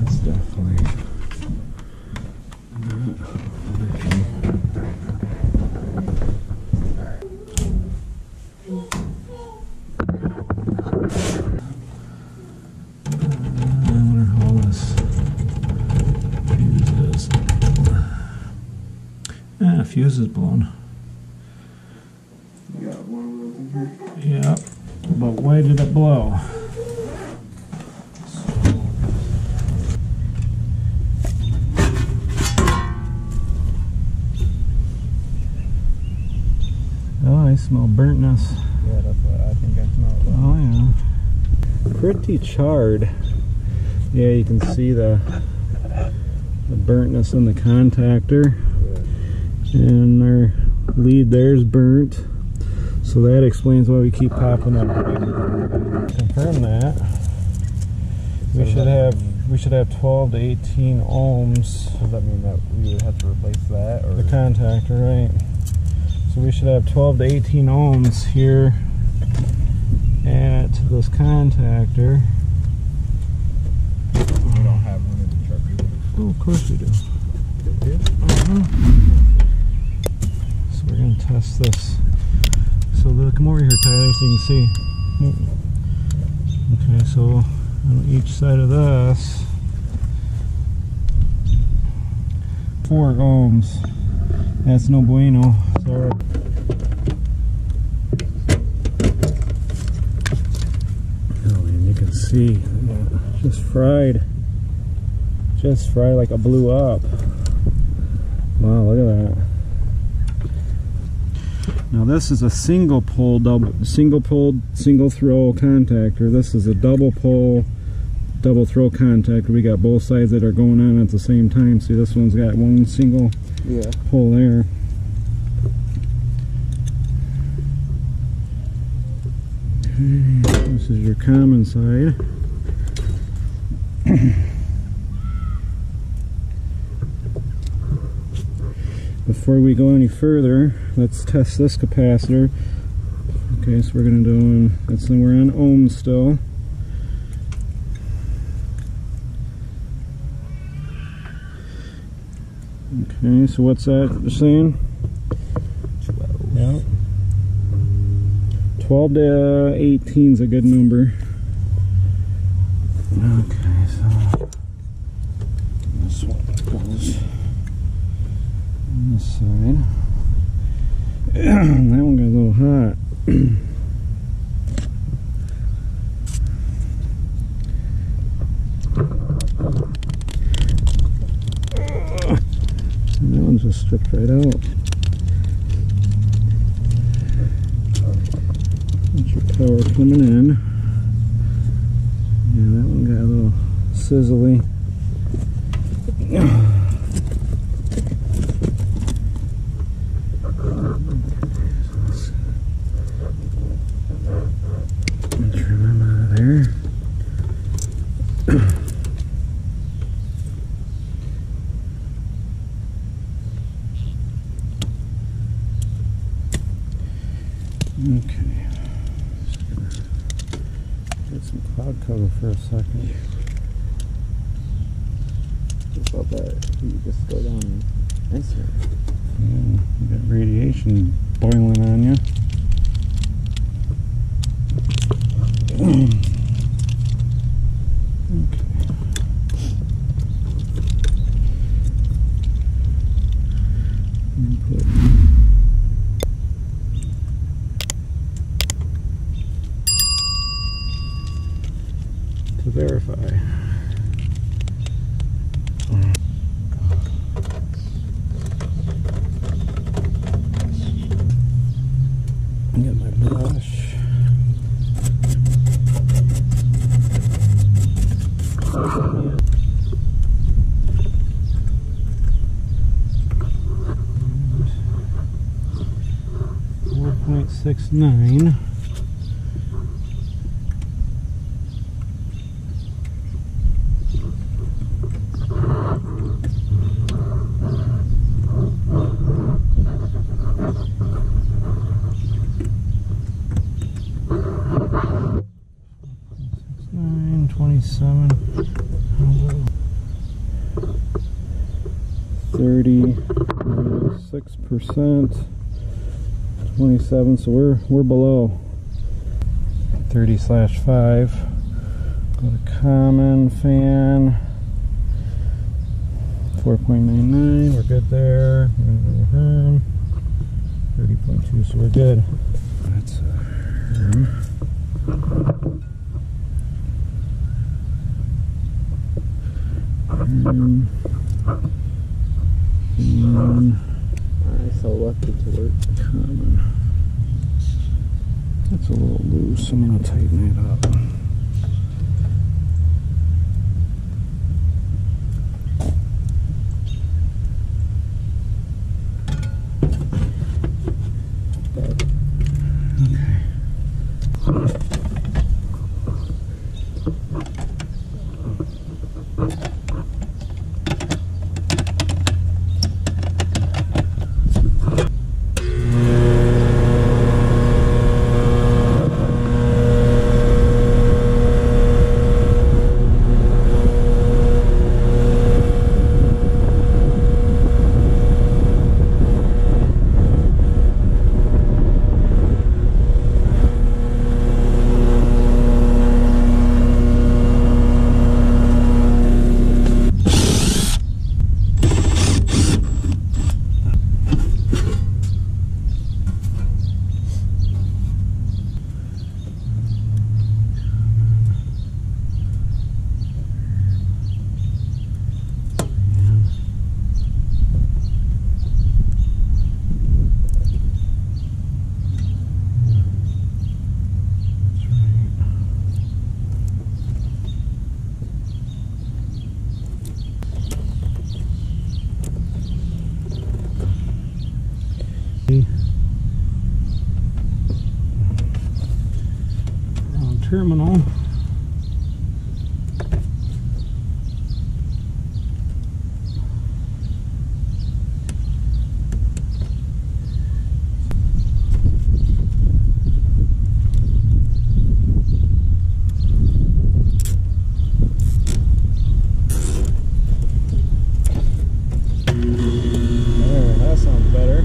that's definitely not working. I this fuse is. Ah, fuse is blown. You got one of those in here? Yeah, but why did it blow? Smell burntness. Yeah, that's what I think I smell. Oh yeah. Pretty charred. Yeah, you can see the the burntness in the contactor. And our lead there's burnt. So that explains why we keep popping up. Confirm that. We So should that- have we should have 12 to 18 ohms. Does that mean that we would have to replace that, or The contactor, right? So we should have 12 to 18 ohms here at this contactor. we don't have one in the truck? Oh, of course we do. Uh-huh. So we're gonna test this. So look, come over here, Tyler, so you can see. Okay, so on each side of this, four ohms. That's no bueno. Sorry. Oh, and you can see, just fried. Just fried like it blew up. Wow, look at that. Now this is a single pole double single pole single throw contactor. This is a double pole double throw contactor. We got both sides that are going on at the same time. See this one's got one single Yeah. pole there. Okay, this is your common side. Before we go any further, let's test this capacitor. Okay, so we're gonna do, that's then we're on ohms still. Okay, so what's that you're saying? Yeah. 12 to 18 is a good number. Okay, so this one goes on this side. that one got a little hot. That one's just stripped right out. Your power coming in. Yeah, that one got a little sizzly. Trim out of there. Okay. Cloud cover for a second. Just about that. You just go down. Yeah, you got radiation boiling on you. Brush. Four point six nine. Nine twenty-seven. Thirty-six percent. Twenty-seven, so we're we're below. Thirty slash five. Go to common fan. Four point nine nine. We're good there. Mhm. Point two, so we're good. That's a Herm. And I so lucky to work. common. That's a little loose. I'm gonna tighten it up. Terminal. There, that sounds better.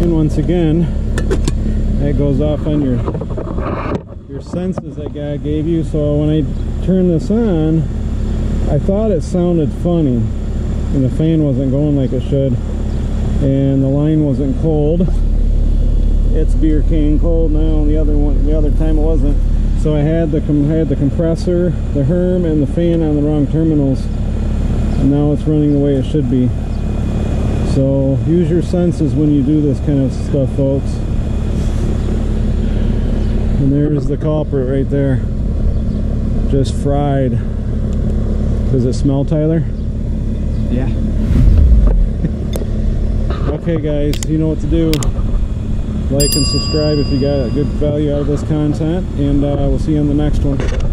And again, that goes off on your your senses that God gave you. So when I turned this on, I thought it sounded funny, and the fan wasn't going like it should, and the line wasn't cold. It's beer can cold now the other one the other time it wasn't. So I had the com- had the compressor the herm and the fan on the wrong terminals. And now it's running the way it should be so use your senses when you do this kind of stuff folks and there's the culprit right there just fried does it smell Tyler Yeah. Okay, guys, you know what to do. Like and subscribe if you got a good value out of this content, and uh, we'll see you on the next one.